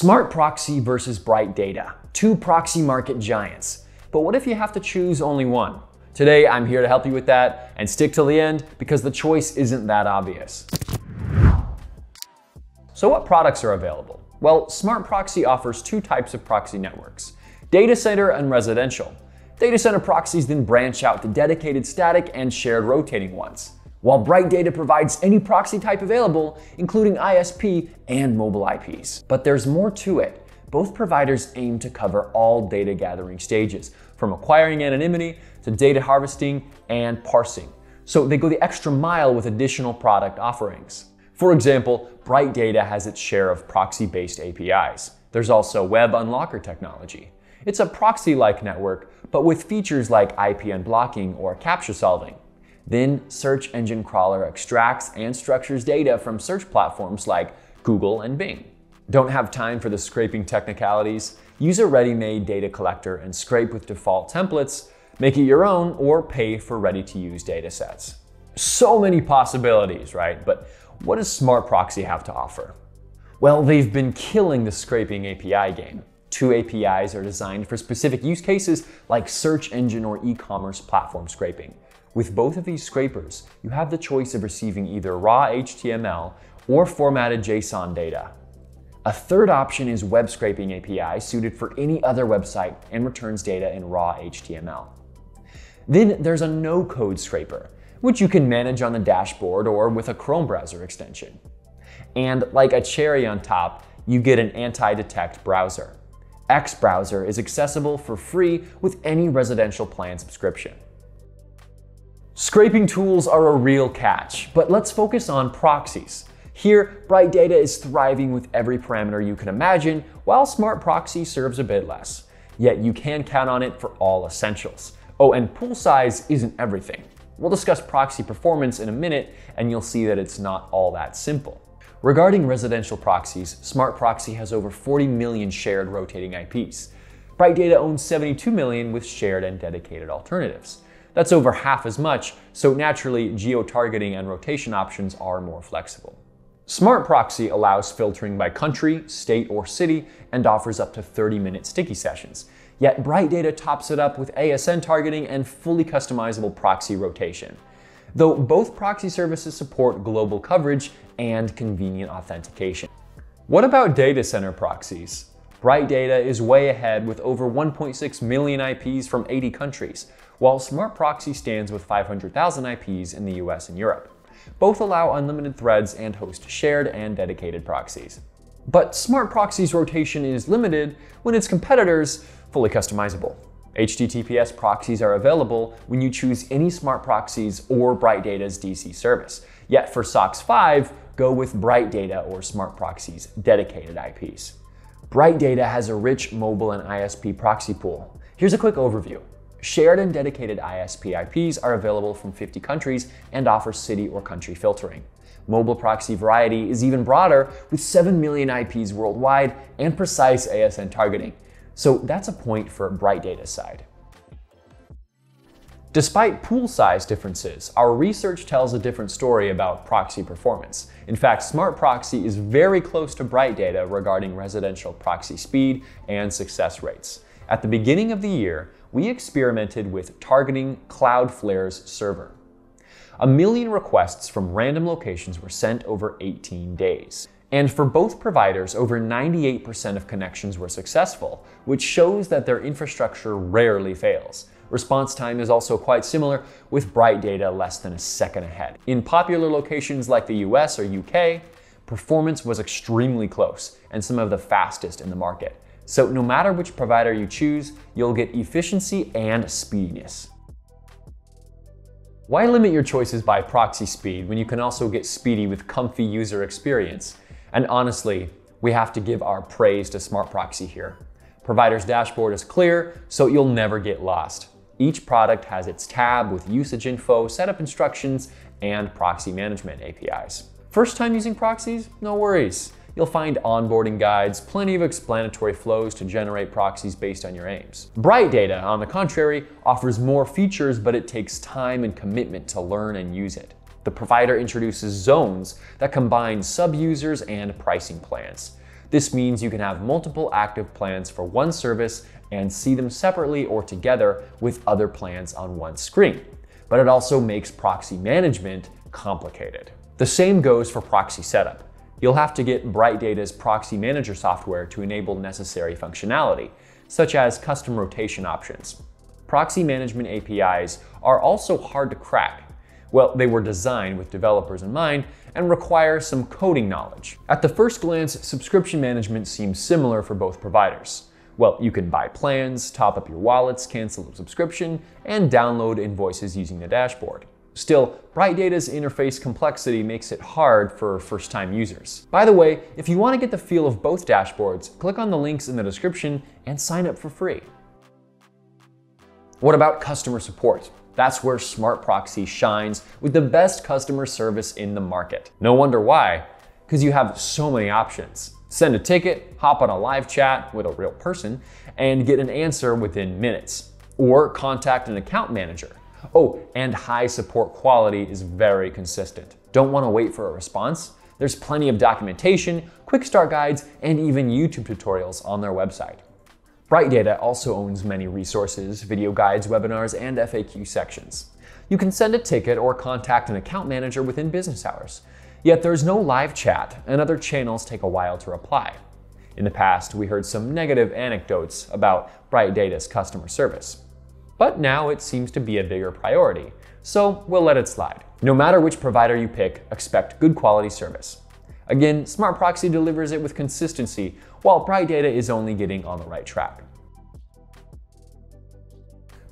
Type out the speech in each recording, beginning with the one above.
Smart Proxy versus Bright Data, two proxy market giants. But what if you have to choose only one? Today, I'm here to help you with that and stick till the end because the choice isn't that obvious. So what products are available? Well, Smart Proxy offers two types of proxy networks, data center and residential. Data center proxies then branch out to dedicated static and shared rotating ones, while Bright Data provides any proxy type available, including ISP and mobile IPs. But there's more to it. Both providers aim to cover all data gathering stages, from acquiring anonymity to data harvesting and parsing. So they go the extra mile with additional product offerings. For example, Bright Data has its share of proxy-based APIs. There's also Web Unlocker technology. It's a proxy-like network, but with features like IP unblocking or CAPTCHA solving. Then Search Engine Crawler extracts and structures data from search platforms like Google and Bing. Don't have time for the scraping technicalities? Use a ready-made data collector and scrape with default templates, make it your own, or pay for ready-to-use datasets. So many possibilities, right? But what does Smart Proxy have to offer? Well, they've been killing the scraping API game. Two APIs are designed for specific use cases like search engine or e-commerce platform scraping. With both of these scrapers, you have the choice of receiving either raw HTML or formatted JSON data. A third option is web scraping API suited for any other website and returns data in raw HTML. Then there's a no-code scraper, which you can manage on the dashboard or with a Chrome browser extension. And like a cherry on top, you get an anti-detect browser. X Browser is accessible for free with any residential plan subscription. Scraping tools are a real catch, but let's focus on proxies. Here, Bright Data is thriving with every parameter you can imagine, while Smart Proxy serves a bit less. Yet you can count on it for all essentials. Oh, and pool size isn't everything. We'll discuss proxy performance in a minute, and you'll see that it's not all that simple. Regarding residential proxies, Smart Proxy has over 40 million shared rotating IPs. Bright Data owns 72 million with shared and dedicated alternatives. That's over half as much, so naturally, geo-targeting and rotation options are more flexible. Smart Proxy allows filtering by country, state, or city and offers up to 30-minute sticky sessions. Yet Bright Data tops it up with ASN targeting and fully customizable proxy rotation. Though both proxy services support global coverage and convenient authentication. What about data center proxies? Bright Data is way ahead with over 1.6 million IPs from 80 countries, while Smart Proxy stands with 500,000 IPs in the US and Europe. Both allow unlimited threads and host shared and dedicated proxies. But Smart Proxy's rotation is limited when its competitors fully customizable. HTTPS proxies are available when you choose any Smart Proxies or Bright Data's DC service. Yet for SOCKS 5, go with Bright Data or Smart Proxy's dedicated IPs. Bright Data has a rich mobile and ISP proxy pool. Here's a quick overview. Shared and dedicated ISP IPs are available from 50 countries and offer city or country filtering. Mobile proxy variety is even broader with 7 million IPs worldwide and precise ASN targeting. So that's a point for Bright Data's side. Despite pool size differences, our research tells a different story about proxy performance. In fact, Smart Proxy is very close to Bright Data regarding residential proxy speed and success rates. At the beginning of the year, we experimented with targeting Cloudflare's server. A million requests from random locations were sent over 18 days. And for both providers, over 98% of connections were successful, which shows that their infrastructure rarely fails. Response time is also quite similar, with Bright Data less than a second ahead. In popular locations like the US or UK, performance was extremely close and some of the fastest in the market. So no matter which provider you choose, you'll get efficiency and speediness. Why limit your choices by proxy speed when you can also get speedy with comfy user experience? And honestly, we have to give our praise to Smart Proxy here. Provider's dashboard is clear, so you'll never get lost. Each product has its tab with usage info, setup instructions, and proxy management APIs. First time using proxies? No worries. You'll find onboarding guides, plenty of explanatory flows to generate proxies based on your aims. Bright Data, on the contrary, offers more features, but it takes time and commitment to learn and use it. The provider introduces zones that combine sub-users and pricing plans. This means you can have multiple active plans for one service and see them separately or together with other plans on one screen. But it also makes proxy management complicated. The same goes for proxy setup. You'll have to get BrightData's proxy manager software to enable necessary functionality, such as custom rotation options. Proxy management APIs are also hard to crack. Well, they were designed with developers in mind and require some coding knowledge. At the first glance, subscription management seems similar for both providers. Well, you can buy plans, top up your wallets, cancel a subscription, and download invoices using the dashboard. Still, BrightData's interface complexity makes it hard for first-time users. By the way, if you want to get the feel of both dashboards, click on the links in the description and sign up for free. What about customer support? That's where Smart Proxy shines with the best customer service in the market. No wonder why, because you have so many options. Send a ticket, hop on a live chat with a real person, and get an answer within minutes. Or contact an account manager. Oh, and high support quality is very consistent. Don't want to wait for a response? There's plenty of documentation, quick start guides, and even YouTube tutorials on their website. BrightData also owns many resources, video guides, webinars, and FAQ sections. You can send a ticket or contact an account manager within business hours. Yet there's no live chat, and other channels take a while to reply. In the past, we heard some negative anecdotes about BrightData's customer service. But now it seems to be a bigger priority, so we'll let it slide. No matter which provider you pick, expect good quality service. Again, Smart Proxy delivers it with consistency, while BrightData is only getting on the right track.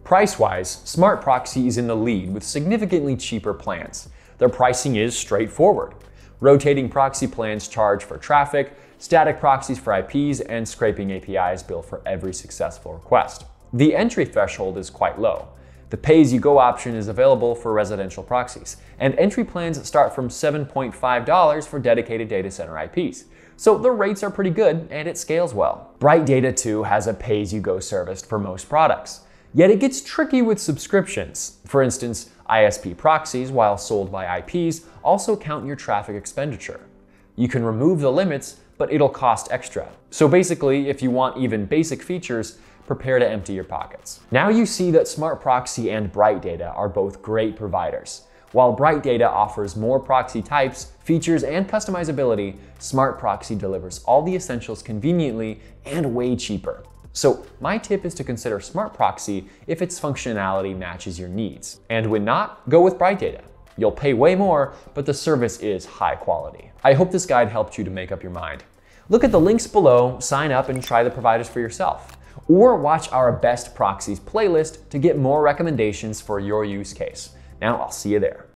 Price-wise, Smart Proxy is in the lead with significantly cheaper plans. Their pricing is straightforward. Rotating proxy plans charge for traffic, static proxies for IPs, and scraping APIs bill for every successful request. The entry threshold is quite low. The pay-as-you-go option is available for residential proxies, and entry plans start from $7.5 for dedicated data center IPs. So the rates are pretty good and it scales well. BrightData too has a pay-as-you-go service for most products. Yet it gets tricky with subscriptions. For instance, ISP proxies, while sold by IPs, also count your traffic expenditure. You can remove the limits, but it'll cost extra. So basically, if you want even basic features, prepare to empty your pockets. Now you see that Smart Proxy and BrightData are both great providers. While BrightData offers more proxy types, features, and customizability, Smart Proxy delivers all the essentials conveniently and way cheaper. So my tip is to consider Smart Proxy if its functionality matches your needs. And when not, go with BrightData. You'll pay way more, but the service is high quality. I hope this guide helped you to make up your mind. Look at the links below, sign up, and try the providers for yourself. Or watch our best proxies playlist to get more recommendations for your use case. Now I'll see you there.